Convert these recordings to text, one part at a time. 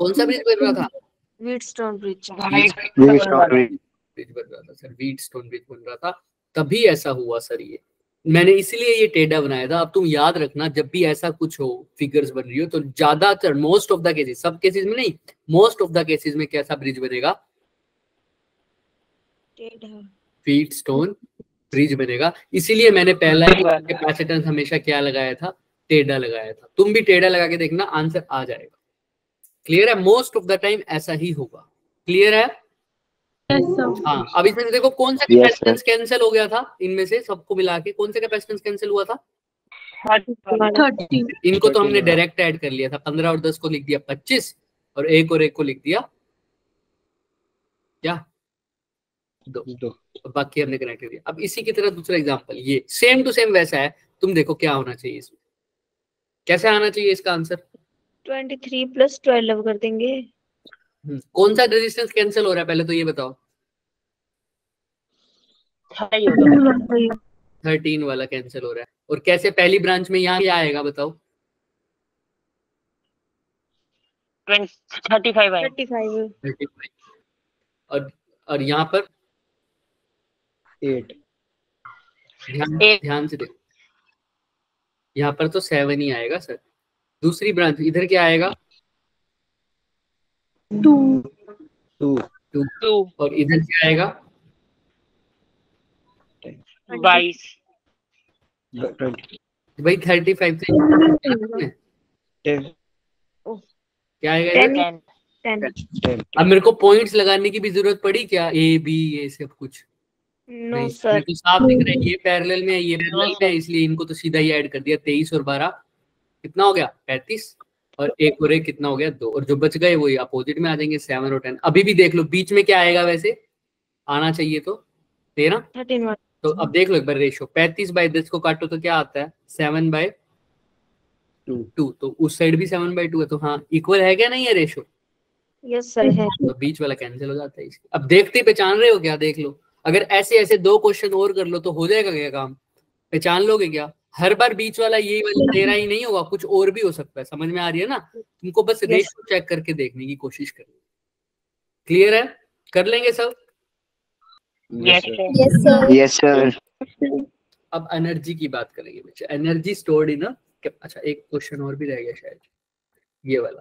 कौन सा ब्रिज बन रहा था? वीट स्टोन ब्रिज ब्रिज बन रहा था सर। वीट स्टोन ब्रिज बन रहा था। तभी ऐसा हुआ सर ये। मैंने इसलिए ये टेढ़ा बनाया था। अब तुम याद रखना जब भी ऐसा कुछ हो फिगर्स बन रही हो तो ज़्यादातर मोस्ट ऑफ़ द केसेस सब केसेस में नहीं मोस्ट ऑफ़ द केसेस में कैसा ब्रिज बनेगा? फीट स्टोन ब्रिज बनेगा। इसीलिए मैंने पहला कैपेसिटेंस हमेशा क्या लगाया था? टेढ़ा लगाया था। तुम भी टेढ़ा लगा के देखना आंसर आ जाएगा। क्लियर है? मोस्ट ऑफ़ द टाइम ऐसा ही होगा। क्लियर है? हाँ अब इसमें देखो कौन सा कैपेसिटेंस कैंसिल हो गया था इनमें से सबको मिला के? कौन सा कैपेसिटेंस कैंसिल हुआ था? इनको तो हमने डायरेक्ट ऐड कर लिया था। पंद्रह और दस को लिख दिया पच्चीस और एक और एक को लिख दिया। क्या? दो, दो। बाकी हमने कनेक्ट कर दिया। अब इसी की तरह दूसरा एग्जांपल ये। सेम टू सेम वैसा है। तुम देखो क्या होना चाहिए इसमें। कैसे आना चाहिए इसका answer twenty three plus twelve कर देंगे। हम्म, कौन सा रेजिस्टेंस कैंसिल हो रहा है पहले तो ये बताओ। थर्टीन वाला कैंसिल हो रहा है। और कैसे पहली ब्रांच में यहाँ क्या आएगा बताओ। थर्टी फाइव और और यहाँ पर? एट ध्यान ध्यान से देखो। यहाँ पर तो सेवन ही आएगा सर दूसरी ब्रांच इधर क्या आएगा? टू। टू। टू। और इधर क्या आएगा? बाईस। भाई थर्टी फाइव से क्या आएगा अब मेरे को पॉइंट्स लगाने की भी ज़रूरत पड़ी क्या? ए बी ये सब कुछ। नो सर तो साफ़ दिख रहा है। ये पैरेलल में है ये पैरेलल में है इसलिए इनको तो सीधा ही ऐड कर दिया। तेईस और बारह। कितना हो गया? पैंतीस। और एक और एक कितना हो गया? दो। और जो बच गए वो अपोजिट में आ जाएँगे सेवन और टेन अभी भी देख लो बीच में क्या आएगा वैसे? आना चाहिए तो। तेरह? तो अब देख लो एक बार रेशो पैंतीस बाई दस को काटो तो क्या आता है? सेवन बाय टू टू तो उस साइड भी सेवन बाई टू है तो हाँ इक्वल है क्या? नहीं है रेशो यस सर है। तो बीच वाला कैंसिल हो जाता है अब देखते पहचान रहे हो क्या? देख लो। अगर ऐसे ऐसे दो क्वेश्चन और कर लो तो हो जाएगा क्या काम? पहचान लोगे क्या? हर बार बीच वाला यही वाला तेरा ही नहीं होगा कुछ और भी हो सकता है। समझ में आ रही है ना? तुमको बस रेशियो चेक करके देखने की कोशिश करनी क्लियर है? कर लेंगे सब? यस सर अब एनर्जी की बात करेंगे बच्चे। एनर्जी स्टोर्ड इन अच्छा एक क्वेश्चन और भी रह गया शायद। ये वाला।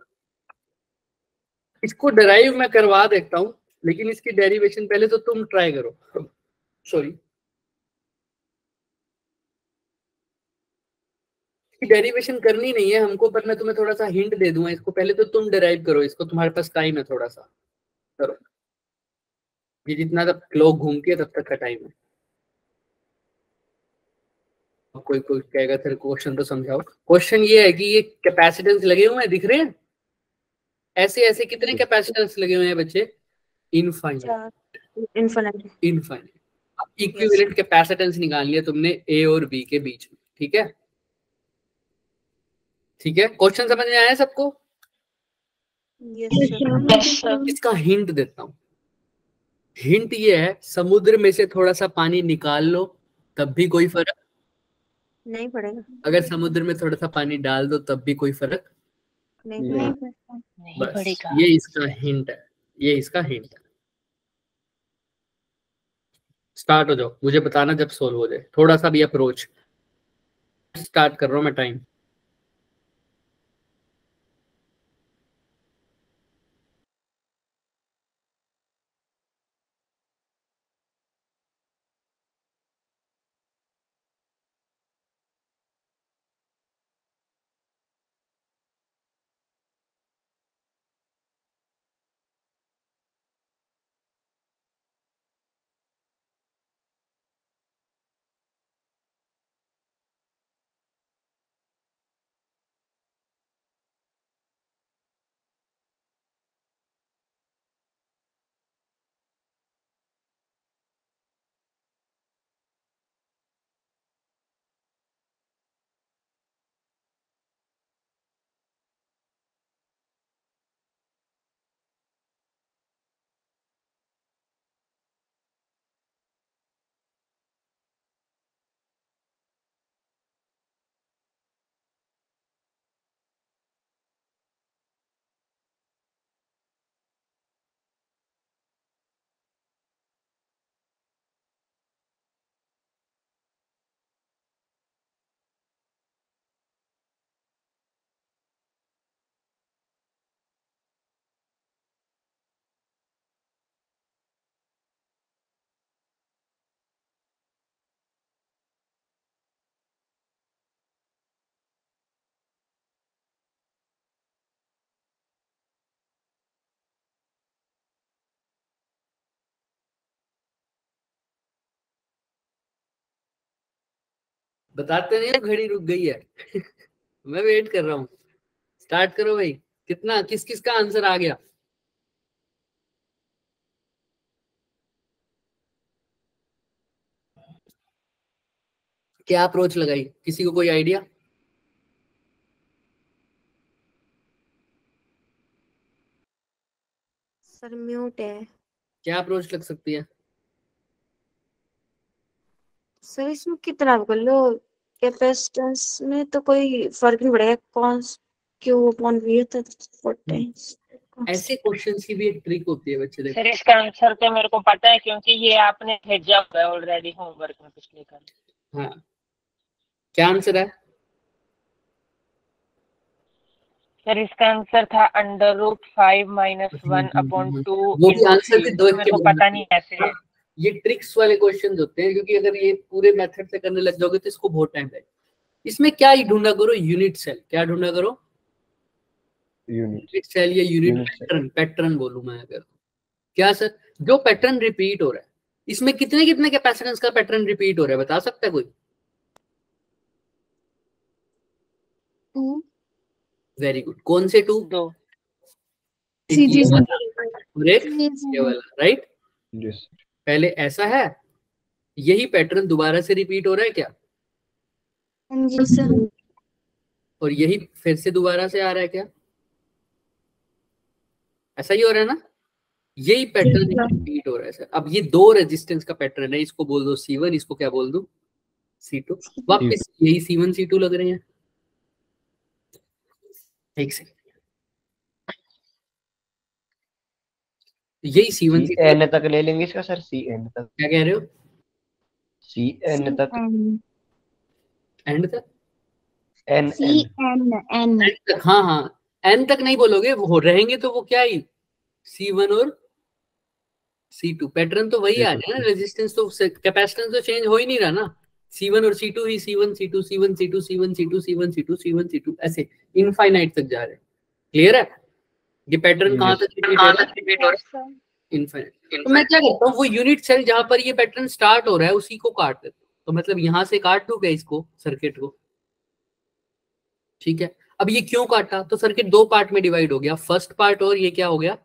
इसको डराइव मैं करवा देखता हूँ लेकिन इसकी डेरिवेशन पहले तो तुम ट्राई करो। सॉरी डेरिवेशन करनी नहीं है हमको पर मैं तुम्हें थोड़ा सा हिंट दे दूँगा इसको पहले तो तुम डिराइव करो इसको तुम्हारे पास टाइम है थोड़ा सा। करो। ये जितना तक क्लॉक घूमती है तब तक का टाइम है। कोई कोई कहेगा तेरे क्वेश्चन तो समझाओ। क्वेश्चन ये है कि ये कैपेसिटेंस लगे हुए हैं दिख रहे हैं? ऐसे ऐसे कितने कैपेसिटेंस लगे हुए हैं बच्चे? इनफाइनाइट इनफाइनाइट इनफाइनाइट अब इक्विवेलेंट कैपेसिटेंस निकाल लिया तुमने ए और बी के बीच में ठीक है? ठीक है? क्वेश्चन समझ में आया सबको? इसका हिंट देता हूँ। हिंट ये है समुद्र में से थोड़ा सा पानी निकाल लो तब भी कोई फ़र्क। नहीं पड़ेगा। अगर समुद्र में थोड़ा सा पानी डाल दो तब भी कोई फ़र्क। नहीं, नहीं पड़ेगा। ये इसका हिंट है। ये इसका हिंट है। स्टार्ट हो जाओ। मुझे बताना जब सोल्व हो जाए। थोड़ा सा भी अप्रोच स्टार्ट कर रहा हूँ मैं टाइम बताते नहीं घड़ी रुक गई है। मैं वेट कर रहा हूँ। स्टार्ट करो भाई। कितना किस किस का आंसर आ गया? क्या अप्रोच लगाई? किसी को कोई आइडिया सर म्यूट है। क्या अप्रोच लग सकती है? सर इसमें कितना कर लो? कैपेसिटेंस में तो कोई फ़र्क नहीं पड़ेगा कौन क्यू अपॉन वी होता है पोटेंस ऐसे क्वेश्चंस की भी एक ट्रिक होती है बच्चे देखो। सर इसका आंसर तो मेरे को पता है क्योंकि ये आपने भेजा हुआ है ऑलरेडी होमवर्क में पिछले कल। हाँ। क्या आंसर है? सर इसका आंसर था under root five minus one upon two वो भी आंसर भी दो एक मेरे के को पता नहीं ऐसे। है। ये ट्रिक्स वाले क्वेश्चन होते हैं क्योंकि अगर ये पूरे मेथड से करने लग जाओगे तो इसको बहुत टाइम लगेगा। इसमें क्या ही ढूंढा करो यूनिट सेल क्या ढूंढा करो? यूनिट सेल या यूनिट पैटर्न पैटर्न बोलूँ मैं अगर। क्या सर? जो पैटर्न रिपीट हो रहा है। इसमें कितने कितने कैपेसिटेंस का पैटर्न रिपीट हो रहा है बता सकता है कोई? टू। वेरी गुड कौन से टू? दो। एक और एक? ये वाला राइट यस पहले ऐसा है? यही पैटर्न दोबारा से रिपीट हो रहा है क्या? हाँ जी सर और यही फिर से दोबारा से आ रहा है क्या? ऐसा ही हो रहा है ना? यही पैटर्न रिपीट हो रहा है सर अब ये दो रेजिस्टेंस का पैटर्न है इसको बोल दो सी वन इसको क्या बोल दो? सी टू वापिस यही सी वन सी टू लग रहे हैं। एक सेकंड यही सी वन सी एन तक ले लेंगे इसका सर सी एन तक। क्या कह रहे हो? सी एन तक। एंड तक? N C N. एन तक हाँ हाँ। एन तक नहीं बोलोगे वो रहेंगे तो वो क्या ही? सी वन और सी टू। पैटर्न तो वही आ C2, रहा है ना रेजिस्टेंस तो कैपेसिटेंस तो चेंज हो ही नहीं रहा ना। सी वन और सी टू ही C one C two C one C two C one C two C one C two C one C two ऐसे इनफाइनाइट तक जा रहे हैं। क्लियर है? ये पैटर्न कहाँ तक रिपीट हो रहा है? इनफाइनाइट तो मैं क्या करता हूँ वो यूनिट सेल जहाँ पर ये पैटर्न स्टार्ट हो रहा है उसी को काट देता हूँ। तो मतलब यहाँ से काट दूँगा इसको सर्किट को। ठीक है? अब ये क्यों काटा? तो सर्किट दो पार्ट में डिवाइड हो गया। फ़र्स्ट पार्ट और ये क्या हो गया?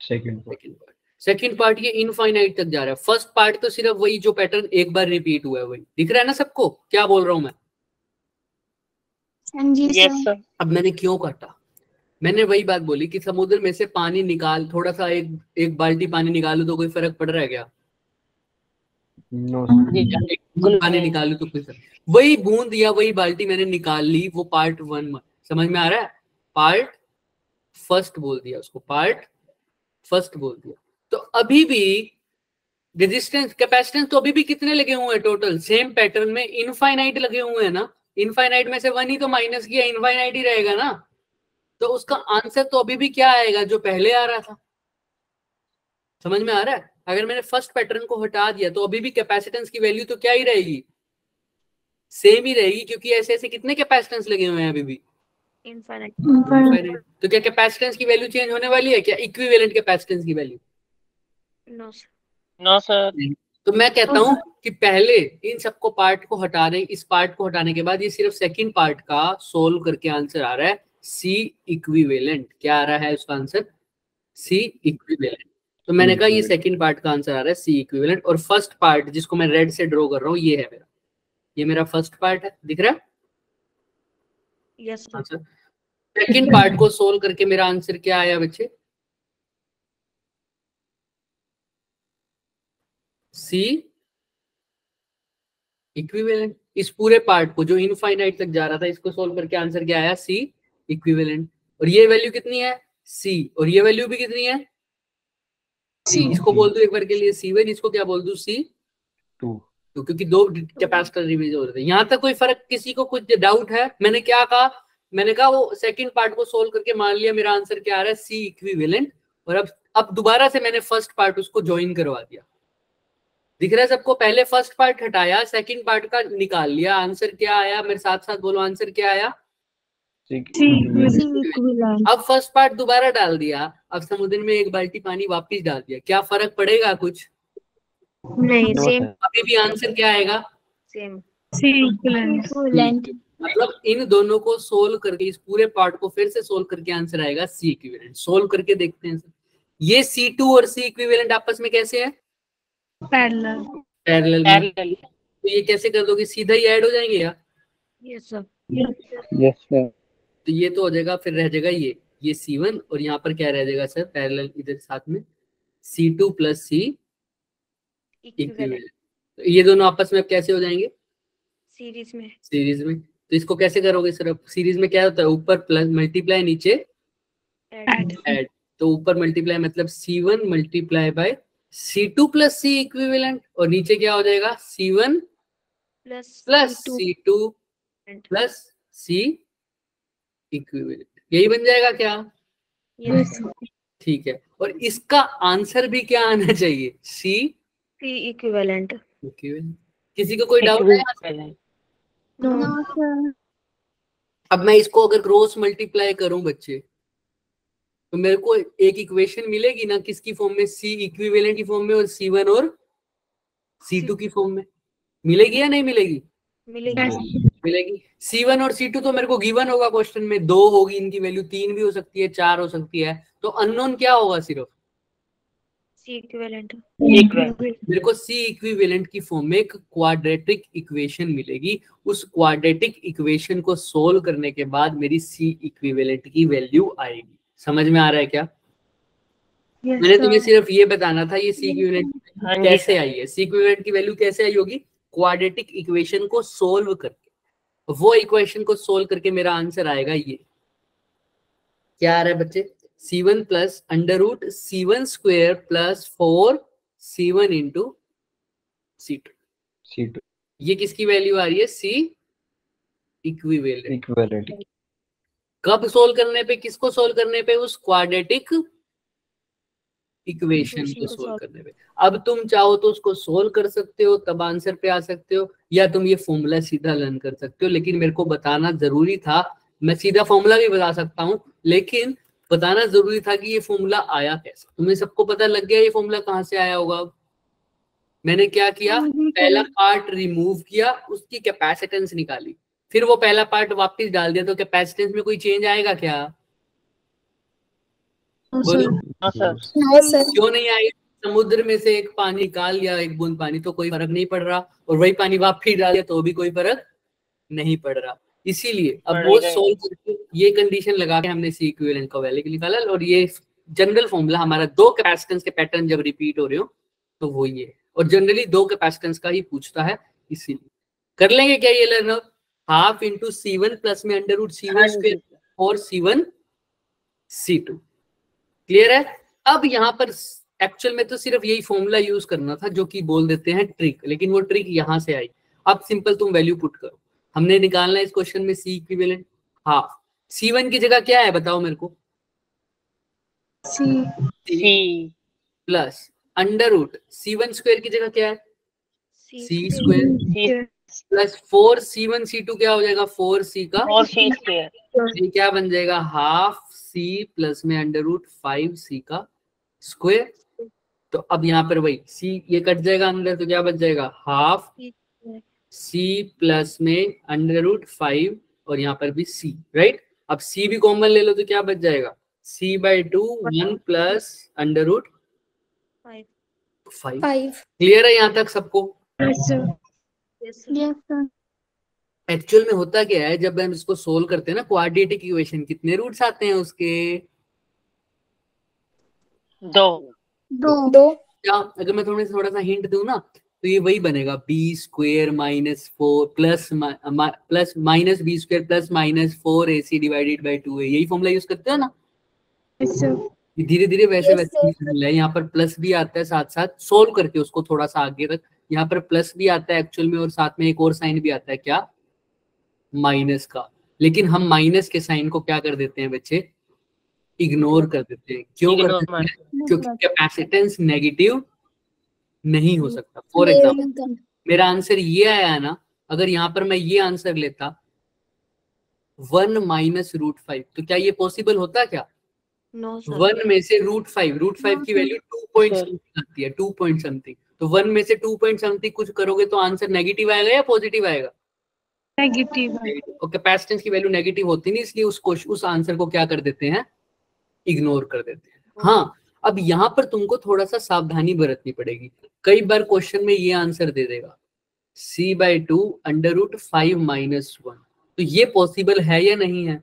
Second second part second part ये इनफाइनाइट तक जा रहा है। फ़र्स्ट पार्ट तो सिर्फ़ वही जो पैटर्न एक बार रिपीट हुआ है वही। दिख रहा है ना सबको? क्या बोल रहा हूँ मैं? हाँ जी सर सर अब मैंने क्यों काटा? मैंने वही बात बोली कि समुद्र में से पानी निकाल थोड़ा सा एक एक बाल्टी पानी निकालू तो कोई फ़र्क पड़ रहा है क्या? नो जी बूंद पानी निकालू तो कोई फ़र्क वही बूंद या वही बाल्टी मैंने निकाल ली वो पार्ट वन समझ में आ रहा है? पार्ट फ़र्स्ट बोल दिया उसको पार्ट फ़र्स्ट बोल दिया। तो अभी भी रेजिस्टेंस कैपेसिटेंस तो अभी भी कितने लगे हुए हैं टोटल सेम पैटर्न में इनफाइनाइट लगे हुए हैं ना? इनफाइनाइट में से वन ही तो माइनस किया इनफाइनाइट ही रहेगा ना। तो उसका आंसर तो अभी भी क्या आएगा जो पहले आ रहा था? समझ में आ रहा है? अगर मैंने फ़र्स्ट पैटर्न को हटा दिया तो अभी भी कैपेसिटेंस की वैल्यू तो क्या ही रहेगी? सेम ही रहेगी क्योंकि ऐसे ऐसे कितने कैपेसिटेंस लगे हुए हैं अभी भी? Infinite Infinite. तो क्या कैपेसिटेंस की वैल्यू चेंज होने वाली है? क्या इक्विवेलेंट कैपेसिटेंस की value no sir no sir तो मैं कहता हूँ कि पहले इन सबको पार्ट को हटा दें इस पार्ट को हटाने के बाद ये सिर्फ़ सेकंड पार्ट का सोल्व करके आंसर आ रहा है। सी इक्विवेलेंट क्या आ रहा है उसका आंसर सी इक्विवेलेंट तो मैंने कहा ये सेकंड पार्ट का आंसर आ रहा है सी इक्विवेलेंट और फ़र्स्ट पार्ट जिसको मैं रेड से ड्रॉ कर रहा हूँ ये है मेरा। ये मेरा फ़र्स्ट पार्ट है। दिख रहा है? यस सेकंड पार्ट को सोल्व करके मेरा आंसर क्या आया बच्चे? सी इक्विवेलेंट इस पूरे पार्ट को जो इनफाइनाइट तक जा रहा था इसको सोल्व करके आंसर क्या आया? सी इक्विवेलेंट और ये वैल्यू कितनी है? सी और ये वैल्यू भी कितनी है? सी इसको बोल दू एक बार के लिए सी वन इसको क्या बोल दू? सी टू तो क्योंकि दो कैपेसिटर रिवीज हो रहे थे। यहाँ तक कोई फ़र्क किसी को कुछ डाउट है? मैंने क्या कहा? मैंने कहा वो सेकंड पार्ट को सोल्व करके मान लिया मेरा आंसर क्या आ रहा है? सी इक्विवेलेंट और अब अब दोबारा से मैंने फ़र्स्ट पार्ट उसको ज्वाइन करवा दिया। दिख रहा है सबको पहले फ़र्स्ट पार्ट हटाया सेकंड पार्ट का निकाल लिया आंसर क्या आया मेरे साथ साथ बोलो आंसर क्या आया? अब फ़र्स्ट पार्ट दोबारा डाल दिया अब समुद्र में एक बाल्टी पानी वापस डाल दिया क्या फ़र्क पड़ेगा कुछ? नहीं सेम अभी भी आंसर क्या आएगा? सेम मतलब इन दोनों को सोल्व करके इस पूरे पार्ट को फिर से सोल्व करके आंसर आएगा सी इक्विवेलेंट सोल्व करके देखते हैं ये सी टू और सी इक्विवेलेंट आपस में कैसे है? पैरेलल पैरेलल पैरेलल तो ये कैसे कर दोगे? सीधा ही ऐड हो जाएँगे या? Yes sir Yes, sir. तो ये तो हो जाएगा फिर रह जाएगा ये। ये सी वन और यहाँ पर क्या रह जाएगा सर? पैरेलल इधर साथ में। सी टू प्लस सी तो ये दोनों आपस में अब कैसे हो जाएँगे? सीरीज़ में। सीरीज़ में। तो इसको कैसे करोगे सर अब? सीरीज़ में क्या होता है? ऊपर प्लस मल्टीप्लाई नीचे ऐड ऐड तो ऊपर मल्टीप्लाई मतलब C one multiply by C two plus C equivalent और नीचे क्या हो जाएगा? C one plus plus C two plus C equivalent यही बन जाएगा क्या? यस ठीक है। और इसका आंसर भी क्या आना चाहिए? सी सी इक्विवेलेंट इक्विवेलेंट किसी को कोई डाउट है? अब मैं इसको अगर क्रॉस मल्टीप्लाई करूँ बच्चे तो मेरे को एक इक्वेशन मिलेगी ना किसकी फॉर्म में? सी इक्विवेलेंट की फॉर्म में और सी वन और सी टू की फॉर्म में? मिलेगी या नहीं मिलेगी? मिलेगी। मिलेगी। सी वन और सी टू तो मेरे को गिवन होगा क्वेश्चन में। दो होगी इनकी वैल्यू तीन भी हो सकती है चार हो सकती है। तो अननोन क्या होगा सिर्फ़? सी इक्विवेलेंट मेरे को सी इक्विवेलेंट की फॉर्म में एक क्वाड्रेटिक इक्वेशन मिलेगी। उस क्वाड्रेटिक इक्वेशन को सोल्व करने के बाद मेरी सी इक्विवेलेंट की वैल्यू आएगी। समझ में आ रहा है क्या? Yes, मैंने तुम्हें सिर्फ़ ये बताना था ये सी इक्विवेलेंट हाँ कैसे आई है? सी इक्विवेलेंट की वैल्यू कैसे आई होगी? क्वाड्रेटिक इक्वेशन को सोल्व करके। वो इक्वेशन को सोल्व करके मेरा आंसर आएगा ये। क्या आ रहा है बच्चे? C one plus under root C one square plus four C one into C two C2 ये किसकी वैल्यू आ रही है? C equivalent equivalent. कब सोल्व करने पे किसको सोल्व करने पे? उस क्वाड्रेटिक इक्वेशन को सोल्व करने पे। अब तुम चाहो तो उसको सोल्व कर सकते हो तब आंसर पे आ सकते हो या तुम ये फॉर्मूला सीधा लर्न कर सकते हो। लेकिन मेरे को बताना ज़रूरी था मैं सीधा फॉर्मूला भी बता सकता हूँ लेकिन बताना ज़रूरी था कि ये फॉर्मूला आया कैसे। तुम्हें सबको पता लग गया ये फॉर्मूला कहाँ से आया होगा? मैंने क्या किया? पहला पार्ट रिमूव किया उसकी कैपेसिटेंस निकाली। फिर वो पहला पार्ट वापस डाल दिया तो कैपेसिटेंस में कोई चेंज आएगा क्या? बोलो। हाँ क्यों नहीं आई? समुद्र में से एक पानी निकाल लिया एक बूंद पानी तो कोई फ़र्क नहीं पड़ रहा। और वही पानी वापस डाल दिया तो भी कोई फ़र्क नहीं पड़ रहा। इसीलिए अब वो सोल्व करके ये कंडीशन लगा के हमने सी इक्विवेलेंट का वैल्यू निकाला और ये जनरल फॉर्मूला हमारा दो कैपेसिटेंस के पैटर्न जब रिपीट हो रहे हो तो वो ये और जनरली दो कैपेसिटेंस का ही पूछता है इसीलिए। कर लेंगे क्या ये learner half into C one plus में under root C one square और C one C two clear है? अब यहाँ पर एक्चुअल में तो सिर्फ़ यही फॉर्मूला यूज़ करना था जो कि बोल देते हैं ट्रिक लेकिन वो ट्रिक यहाँ से आई। अब सिंपल तुम वैल्यू पुट करो। हमने निकालना है इस क्वेश्चन में C equivalent half C one की जगह क्या है बताओ मेरे को। C plus under root C one square की जगह क्या है? C square plus four C one C two क्या हो जाएगा? फोर सी का। और सी स्क्वायर ये क्या बन जाएगा? हाफ़ सी प्लस में अंडर रूट फाइव सी का स्क्वायर तो अब यहाँ पर वही सी ये कट जाएगा अंदर तो क्या बच जाएगा? हाफ़ सी प्लस में अंडर रूट फाइव और यहाँ पर भी सी राइट अब सी भी कॉमन ले लो तो क्या बच जाएगा? C by two one plus under root five clear है यहाँ तक सबको? यस एक्चुअल में होता क्या है जब हम इसको सोल्व करते हैं ना क्वाड्रेटिक इक्वेशन कितने रूट्स आते हैं उसके? दो। दो। दो। क्या अगर मैं थोड़ा थोड़ा सा हिंट दूँ ना तो ये वही बनेगा B square minus four plus plus minus B square plus minus four A C divided by two है यही फॉर्मूला यूज़ करते हो ना? धीरे धीरे वैसे Yes, वैसे ही formula है। यहाँ पर प्लस भी आता है साथ साथ सोल्व करके उसको थोड़ा सा आगे रख। यहाँ पर प्लस भी आता है एक्चुअल में और साथ में एक और साइन भी आता है। क्या? माइनस का। लेकिन हम माइनस के साइन को क्या कर देते हैं बच्चे? इग्नोर कर देते हैं। क्यों कर देते हैं? क्योंकि कैपेसिटेंस नेगेटिव नहीं हो सकता। फॉर एग्ज़ाम्पल मेरा आंसर ये आया ना अगर यहाँ पर मैं ये आंसर लेता वन माइनस रूट फाइव तो क्या ये पॉसिबल होता क्या? वन में से रूट फाइव रूट फाइव की वैल्यू टू पॉइंट समथिंग आती है टू पॉइंट समथिंग तो वन में से टू पॉइंट समथिंग कुछ करोगे तो आंसर नेगेटिव आएगा या पॉजिटिव आएगा? नेगेटिव और कैपेसिटेंस की वैल्यू नेगेटिव होती नहीं इसलिए उस क्वेश्चन उस आंसर को क्या कर देते हैं? इग्नोर कर देते हैं। हाँ। अब यहाँ पर तुमको थोड़ा सा सावधानी बरतनी पड़ेगी। कई बार क्वेश्चन में ये आंसर दे देगा। C by two under root five minus one तो ये पॉसिबल है या नहीं है?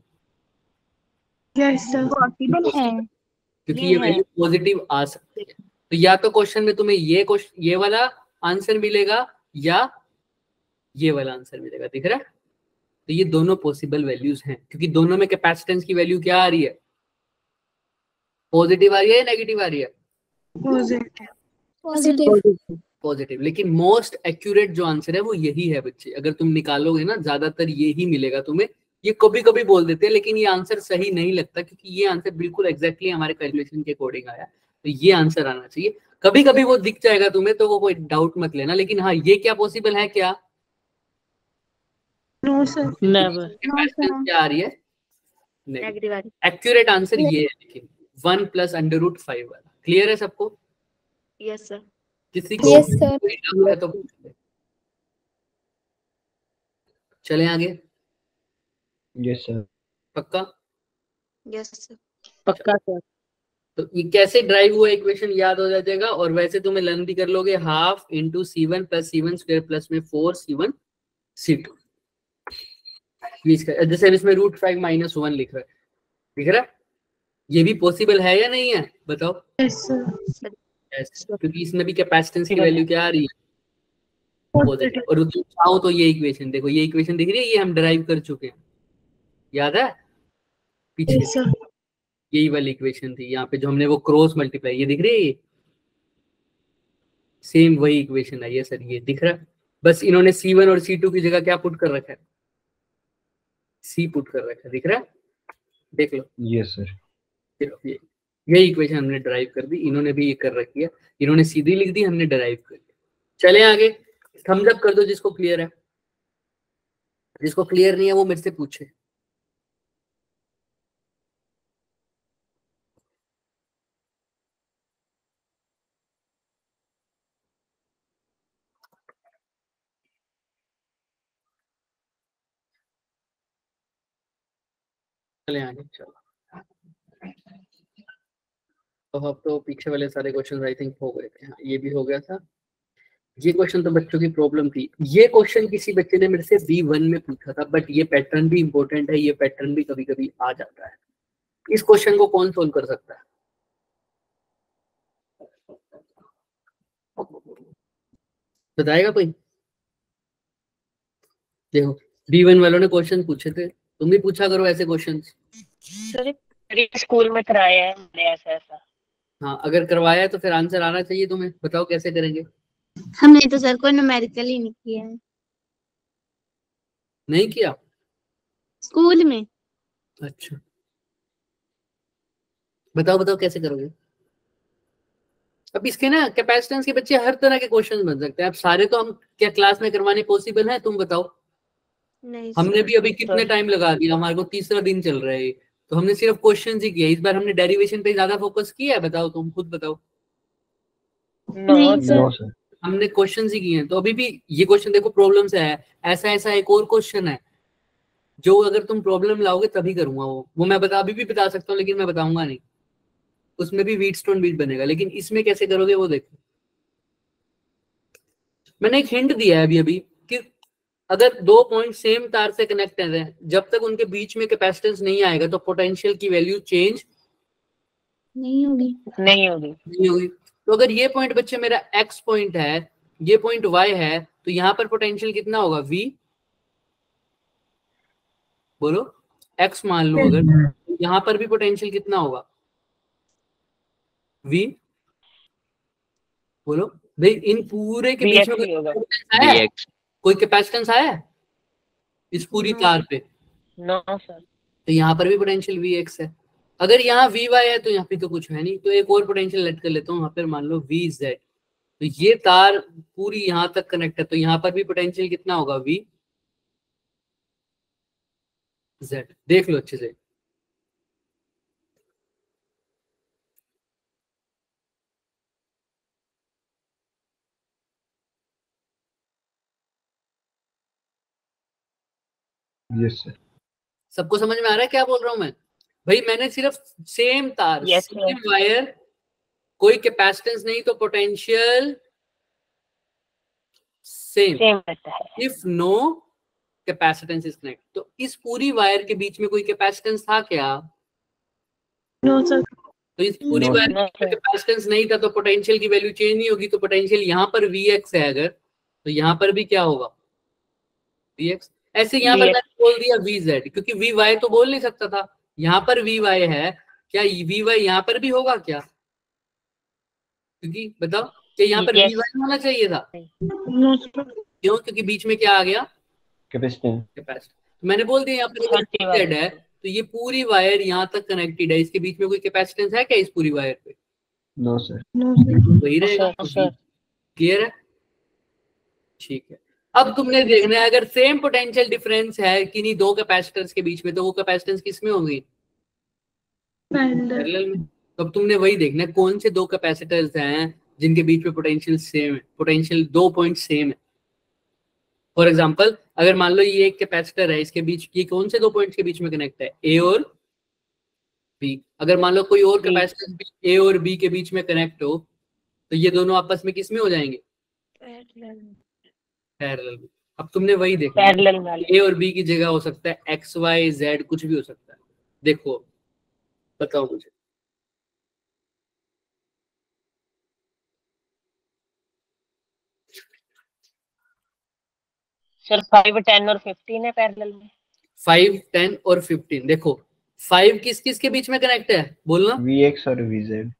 यस सर पॉसिबल है। क्योंकि ये वैल्यू पॉजिटिव आ सकती है तो या तो क्वेश्चन में तुम्हें ये क्वेश्चन ये वाला आंसर मिलेगा या ये वाला आंसर मिलेगा दिख रहा है तो ये दोनों पॉसिबल वैल्यूज़ हैं क्योंकि दोनों में कैपेसिटेंस की वैल्यू क्या आ रही है? पॉजिटिव आ रही है या नेगेटिव आ रही है? पॉजिटिव पॉजिटिव पॉजिटिव लेकिन मोस्ट एक्यूरेट जो आंसर है वो यही है बच्चे। अगर तुम निकालोगे ना ज़्यादातर ये ही मिलेगा तुम्हें ये कभी कभी बोल देते हैं लेकिन ये आंसर सही नहीं लगता क्योंकि ये आंसर बिल्कुल एग्जैक्टली हमारे कैलकुलेशन के अकॉर्डिंग आया। तो ये आंसर आना चाहिए। कभी कभी वो दिख जाएगा तुम्हें तो वो कोई डाउट मत लेना लेकिन हाँ ये क्या पॉसिबल है क्या? नो सर क्या आ रही है? एक्यूरेट आंसर ये है लेकिन one plus under root five वाला। क्लियर है सबको? यस सर किसी को Yes, कोई है तो चले आगे। Yes, sir. पक्का? यस सर पक्का सर तो ये कैसे ड्राइव हुआ इक्वेशन याद हो जाएगा और वैसे तुम्हें लर्न भी कर लोगे half into C one plus C one square plus में four C one C two जैसे इसमें रूट फाइव माइनस वन लिख रहा है। दिख रहा है? ये भी पॉसिबल है या नहीं है? बताओ। यस Yes, क्योंकि इसमें भी कैपेसिटेंस की वैल्यू क्या आ रही है? और तुम चाहो तो ये इक्वेशन देखो ये इक्वेशन दिख रही है ये हम ड्राइव कर चुके हैं। याद है? पीछे यही वाली इक्वेशन थी यहाँ पे जो हमने वो क्रॉस मल्टीप्लाई ये दिख रही? है सेम वही इक्वेशन है ये सर ये दिख रहा? है बस इन्होंने सी वन और सी टू की जगह क्या पुट कर रखा है? सी पुट कर रखा है दिख रहा? है देख लो। Sir. चलो, ये यही इक्वेशन हमने ड्राइव कर दी इन्होंने भी ये कर रखी है इन्होंने सीधी लिख दी हमने ड्राइव कर दिया चले आगे थम्स अप कर दो जिसको क्लियर है। जिसको क्लियर नहीं है वो मेरे से पूछे। चले आगे चलो। तो अब तो पीछे वाले सारे क्वेश्चन आई थिंक हो गए थे। हाँ, ये भी हो गया था। ये क्वेश्चन तो बच्चों की प्रॉब्लम थी। ये क्वेश्चन किसी बच्चे ने मेरे से बी वन में पूछा था बट ये पैटर्न भी इंपॉर्टेंट है ये पैटर्न भी कभी कभी आ जाता है। इस क्वेश्चन को कौन सोल्व कर सकता है? बताएगा कोई? देखो बी वन वालों ने क्वेश्चन पूछे थे। तुम भी पूछा करो ऐसे क्वेश्चन सर स्कूल में कराया है हमने ऐसा ऐसा। हाँ अगर करवाया है तो फिर आंसर आना चाहिए तुम्हें। बताओ कैसे करेंगे? हमने तो सर को न्यूमेरिकल ही नहीं किया है। नहीं किया? स्कूल में। अच्छा। बताओ बताओ कैसे करोगे? अब इसके ना कैपेसिटेंस के बच्चे हर तरह के क्वेश्चन बन सकते हैं। अब सारे तो हम क्या क्लास में करवाने पॉसिबल है? तुम बताओ। हमने भी अभी कितने टाइम लगा दिया? हमारे को तीसरा दिन चल रहा है। तो हमने सिर्फ़ क्वेश्चन ही किया इस बार हमने डेरिवेशन पे ज़्यादा फोकस किया है? बताओ तुम खुद बताओ। No, हमने क्वेश्चन ही किए हैं। तो अभी भी ये क्वेश्चन देखो प्रॉब्लम से है। ऐसा ऐसा एक और क्वेश्चन है। जो अगर तुम प्रॉब्लम लाओगे तभी करूँगा वो। वो मैं बता अभी भी बता सकता हूँ लेकिन मैं बताऊँगा नहीं। उसमें भी वीट स्टोन बीट बनेगा। लेकिन इसमें कैसे करोगे वो देखो। मैंने एक हिंट दिया है अभी अभी कि अगर दो पॉइंट सेम तार से कनेक्टेड है जब तक उनके बीच में कैपेसिटेंस नहीं आएगा तो पोटेंशियल की वैल्यू चेंज नहीं होगी। नहीं होगी। नहीं होगी। तो अगर ये पॉइंट बच्चे मेरा एक्स पॉइंट है ये पॉइंट वाई है तो यहाँ पर पोटेंशियल कितना होगा? वी बोलो। एक्स मान लो अगर यहाँ पर भी पोटेंशियल कितना होगा? वी बोलो। भाई इन पूरे के बीच में कोई कैपेसिटेंस आया है? इस पूरी तार पे? नो सर तो यहाँ पर भी पोटेंशियल वी एक्स है। अगर यहाँ वी वाई है तो यहाँ पे तो कुछ है नहीं। तो एक और पोटेंशियल लेट कर लेता हूँ। यहाँ पर मान लो वी जेड तो ये तार पूरी यहाँ तक कनेक्ट है। तो यहाँ पर भी पोटेंशियल कितना होगा वी जेड देख लो अच्छे से। Yes, sir. सबको समझ में आ रहा है क्या बोल रहा हूँ मैं? भाई मैंने सिर्फ़ सेम तार Yes, सेम वायर कोई कैपेसिटेंस नहीं तो पोटेंशियल सेम है। If no capacitance is connect तो इस पूरी वायर के बीच में कोई कैपेसिटेंस था क्या? नो no, सर तो इस पूरी No, वायर no, में कैपेसिटेंस नहीं था तो पोटेंशियल की वैल्यू चेंज नहीं होगी तो पोटेंशियल यहाँ पर Vx है अगर तो यहाँ पर भी क्या होगा? Vx ऐसे यहाँ पर मैंने बोल दिया Vz क्योंकि Vy तो बोल नहीं सकता था। यहाँ पर वी वाई है क्या वी वाई यहाँ पर भी होगा क्या? क्योंकि बताओ क्या यहाँ पर Yes. Vy होना चाहिए था? क्यों? क्योंकि बीच में क्या आ गया? Capacitance. कैपेसिटी तो मैंने बोल दिया यहाँ पर अगर है तो ये पूरी वायर यहाँ तक कनेक्टेड है। इसके बीच में कोई कैपेसिटेंस है क्या इस पूरी वायर पे? नो सर वही रहेगा। क्लियर है? ठीक है। अब तुमने देखना है अगर सेम पोटेंशियल डिफरेंस है किन्हीं दो कैपेसिटर्स के बीच में तो वो कैपेसिटेंस किसमें होगी? तो अब तुमने वही देखना है कौन से दो कैपेसिटर्स हैं जिनके बीच में पोटेंशियल सेम है पोटेंशियल दो पॉइंट सेम है। फॉर एग्जांपल अगर मान लो ये एक कैपेसिटर है इसके बीच ये कौन से दो पॉइंट्स के बीच में कनेक्ट है? ए और बी अगर मान लो कोई और कैपेसिटर ए और बी के बीच में कनेक्ट हो तो ये दोनों आपस में किसमें हो जाएँगे? पैरेलल में। अब तुमने वही देखा। पैरेलल वाले ए और बी की जगह हो सकता है एक्स वाई जेड कुछ भी हो सकता है। देखो बताओ मुझे। सर फाइव टेन और फिफ्टीन है पैरेलल में? फाइव टेन और फिफ्टीन देखो फाइव किस किस के बीच में कनेक्ट है? बोलना। Vx और Vz.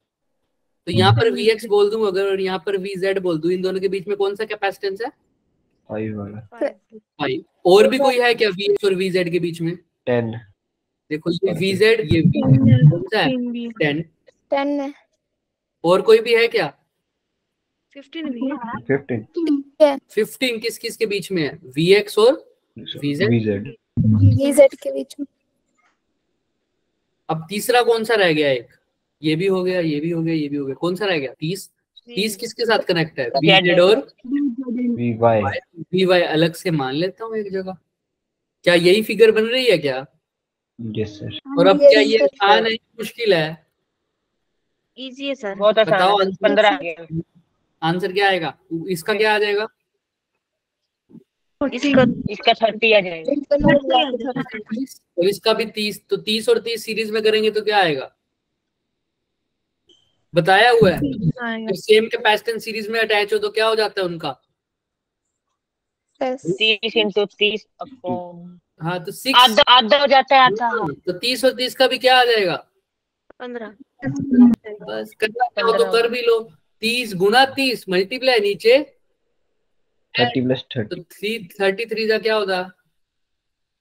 तो यहाँ पर वी एक्स बोल दूँ अगर और यहाँ पर वी जेड बोल दूँ इन दोनों के बीच में कौन सा कैपेसिटेंस है? Five वाला. फाइव और भी कोई है क्या वी एक्स और वी जेड के बीच में? टेन देखो ये वी जेड ये वी कौन सा है? टेन टेन है। और कोई भी है क्या? फिफ्टीन भी है। Fifteen. फिफ्टीन किस किस के बीच में है? वी एक्स और Vz? Vz. ये जेड के बीच में। अब तीसरा कौन सा रह गया एक? ये भी हो गया ये भी हो गया ये भी हो गया। कौन सा रह गया? तीस? तीस किसके साथ कनेक्ट है? वी जेड और Vy. वी वाई अलग से मान लेता हूँ एक जगह। क्या यही फिगर बन रही है क्या? Yes, sir. और अब क्या ये आसान है मुश्किल है। इजी है सर बहुत आसान है आंसर। पंद्रह आ गया। आंसर क्या आएगा? इसका क्या आ जाएगा? इसका इसका थर्टी आ जाएगा। और इसका भी तीस तो तीस और तीस सीरीज़ में करेंगे तो क्या आएगा? बताया हुआ है। जब सेम कैपेसिटेंस सीरीज़ में अटैच हो तो क्या हो जाता है उनका? तीस इंटू तीस हाँ तो सिक्स आधा आधा हो जाता है आधा। तो तीस और तीस का भी क्या आ जाएगा? पंद्रह। बस करना तो कर भी लो। तीस गुना तीस मल्टीप्लाई नीचे। Plus thirty. तो थ्री थर्टी थ्री का क्या होता?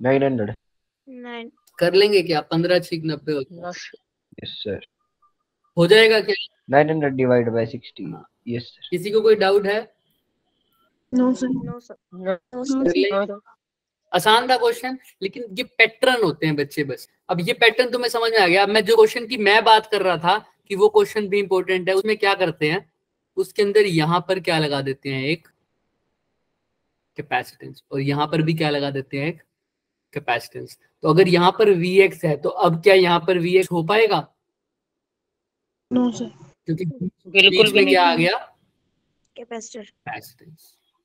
नाइन हंड्रेड नाइन कर लेंगे क्या? पंद्रह छिक नब्बे होता Yes, sir. हो जाएगा क्या? Nine hundred divided by sixty. Yes, sir. किसी को कोई डाउट है? नो सर नो सर आसान था क्वेश्चन लेकिन ये पैटर्न होते हैं बच्चे बस। अब ये पैटर्न तुम्हें समझ में आ गया। अब मैं जो क्वेश्चन की मैं बात कर रहा था कि वो क्वेश्चन भी इंपॉर्टेंट है उसमें क्या करते हैं? उसके अंदर यहाँ पर क्या लगा देते हैं एक? कैपेसिटेंस और यहाँ पर भी क्या लगा देते हैं एक? कैपेसिटेंस तो अगर यहाँ पर Vx है तो अब क्या यहाँ पर Vx हो पाएगा? नो सर क्योंकि बिल्कुल भी क्या आ गया? कैपेसिटर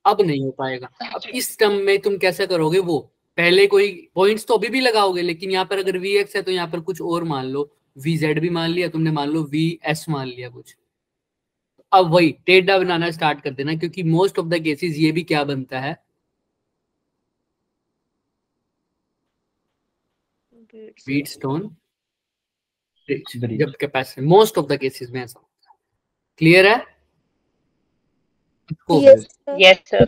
अब नहीं हो पाएगा। अब इस टर्म में तुम कैसे करोगे वो? पहले कोई पॉइंट्स तो अभी भी लगाओगे लेकिन यहाँ पर अगर वी एक्स है तो यहाँ पर कुछ और मान लो। वी जेड भी मान लिया तुमने मान लो वी एस मान लिया कुछ। अब वही टेढ़ा बनाना स्टार्ट कर देना क्योंकि मोस्ट ऑफ़ द केसेस ये भी क्या बनता है? Beat stone. जब capacity most of the cases में ऐसा क्लियर है। इसको यस यस सर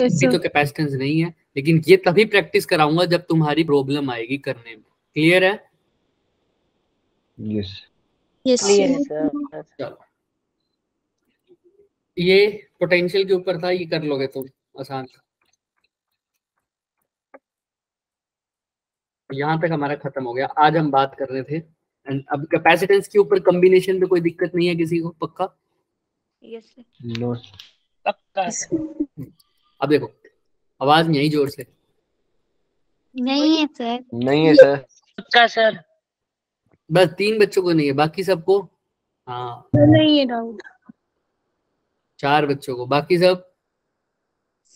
यस तो कैपेसिटेंस नहीं है लेकिन ये तभी प्रैक्टिस कराऊँगा जब तुम्हारी प्रॉब्लम आएगी करने में। क्लियर है? Yes. यस क्लियर सर ये पोटेंशियल के ऊपर था ये कर लोगे तुम आसान था। यहाँ तक हमारा खत्म हो गया। आज हम बात कर रहे थे। एंड अब कैपेसिटेंस के ऊपर कॉम्बिनेशन पे कोई दिक्कत नहीं है किसी को? पक्का? Yes No. पक्का। अब देखो आवाज़ नहीं आई ज़ोर से। नहीं है सर नहीं है सर का सर बस तीन बच्चों को नहीं है बाकी सबको? हाँ। नहीं है डाउट चार बच्चों को। बाकी सब?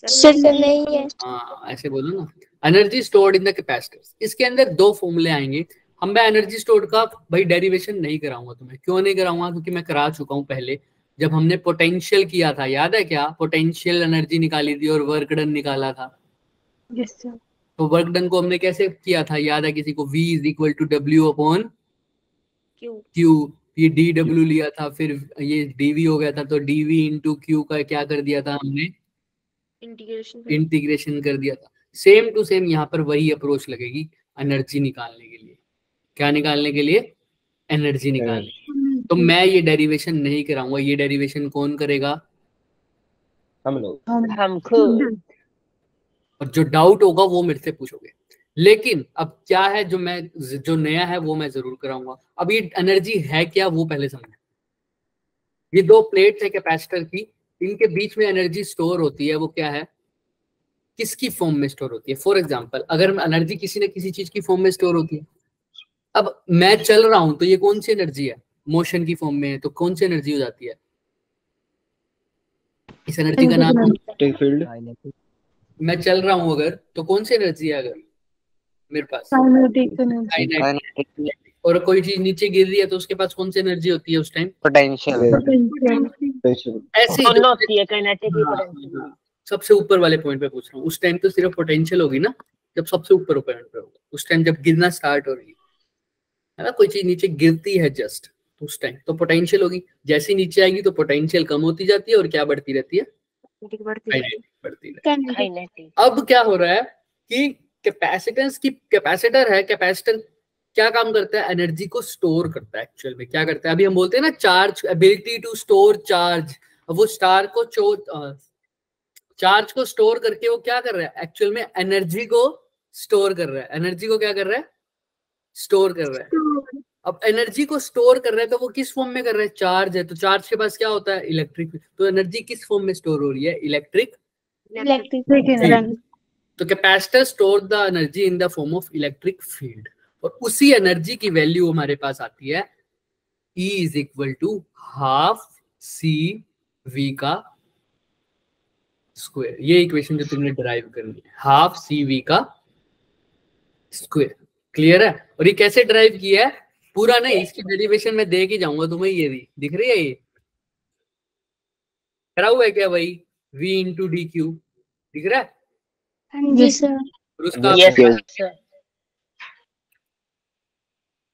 सर सर नहीं है। हाँ ऐसे बोलो ना। Energy stored in the capacitors. इसके अंदर दो फॉर्मूले आएँगे। हम मैं एनर्जी स्टोर्ड का भाई डेरिवेशन नहीं कराऊँगा तुम्हें। क्यों नहीं कराऊँगा? क्योंकि मैं करा चुका हूँ पहले। जब हमने पोटेंशियल किया था याद है क्या? पोटेंशियल एनर्जी निकाली थी और वर्क डन निकाला था। यस सर तो वर्क डन को हमने कैसे किया था? याद है किसी को? V is equal to W upon क्यों क्यू ये डी डब्ल्यू लिया था फिर ये डीवी हो गया था तो डीवी इंटू क्यू का क्या कर दिया था हमने? इंटीग्रेशन इंटीग्रेशन कर दिया था। सेम टू सेम यहाँ पर वही अप्रोच लगेगी एनर्जी निकालने के लिए। क्या निकालने के लिए? एनर्जी निकालने। तो मैं ये डेरिवेशन नहीं कराऊँगा ये डेरिवेशन कौन करेगा? हम लोग। हम खुद। और जो डाउट होगा वो मेरे से पूछोगे। लेकिन अब क्या है जो मैं जो नया है वो मैं ज़रूर कराऊँगा। अब ये एनर्जी है क्या वो पहले समझे ये दो प्लेट्स है कैपेसिटर की इनके बीच में एनर्जी स्टोर होती है वो क्या है? किसकी फॉर्म में स्टोर होती है? फॉर एग्ज़ाम्पल अगर एनर्जी किसी न किसी चीज़ की फॉर्म में स्टोर होती है। अब मैं चल रहा हूँ तो ये कौन सी एनर्जी है? मोशन की फॉर्म में है तो कौन सी एनर्जी हो जाती है? इस एनर्जी का नाम फ़ील्ड मैं चल रहा हूँ अगर तो कौन सी एनर्जी है अगर? मेरे पास. और कोई चीज़ नीचे गिर रही है तो उसके पास कौन सी एनर्जी होती है उस टाइम पोटेंशियल ऐसी होती है। सबसे ऊपर वाले पॉइंट पे पूछ रहा हूँ। उस टाइम तो सिर्फ़ पोटेंशियल होगी ना जब सबसे ऊपर पॉइंट पे होगा। उस टाइम जब गिरना स्टार्ट हो रही है। है ना? कोई चीज़ नीचे गिरती है जस्ट तो उस टाइम तो पोटेंशियल होगी। जैसे ही नीचे आएगी तो पोटेंशियल कम होती जाती है और क्या बढ़ती रहती है? बढ़ती बढ़ती रहती है। अब क्या हो रहा है कि कैपेसिटेंस की कैपेसिटर है कैपेसिटर क्या काम करता है? एनर्जी को स्टोर करता है एक्चुअल में। क्या करता है? अभी हम बोलते हैं ना charge ability to store charge अब वो स्टार को चो चार्ज को स्टोर करके वो क्या कर रहा है? एक्चुअल में एनर्जी को स्टोर कर रहा है। एनर्जी को क्या कर रहा है? स्टोर कर रहा है। अब एनर्जी को स्टोर कर रहा है तो वो किस फॉर्म में कर रहा है? चार्ज है। तो चार्ज के पास क्या होता है? इलेक्ट्रिक तो एनर्जी किस फॉर्म में स्टोर हो रही है? इलेक्ट्रिक इलेक्ट्रिक तो capacitor store the energy in the form of electric field और उसी एनर्जी की वैल्यू हमारे पास आती है। E is equal to half C V का स्क्वायर ये इक्वेशन जो तुमने डिराइव करनी है हाफ़ सी वी का स्क्वायर क्लियर है? और ये कैसे डिराइव किया है? पूरा नहीं इसकी डेरिवेशन मैं दे के जाऊँगा तुम्हें ये भी। दिख रही है ये? करा हुआ है क्या भाई? V इंटू डी क्यू दिख रहा है? हाँ जी सर और उसका यस सर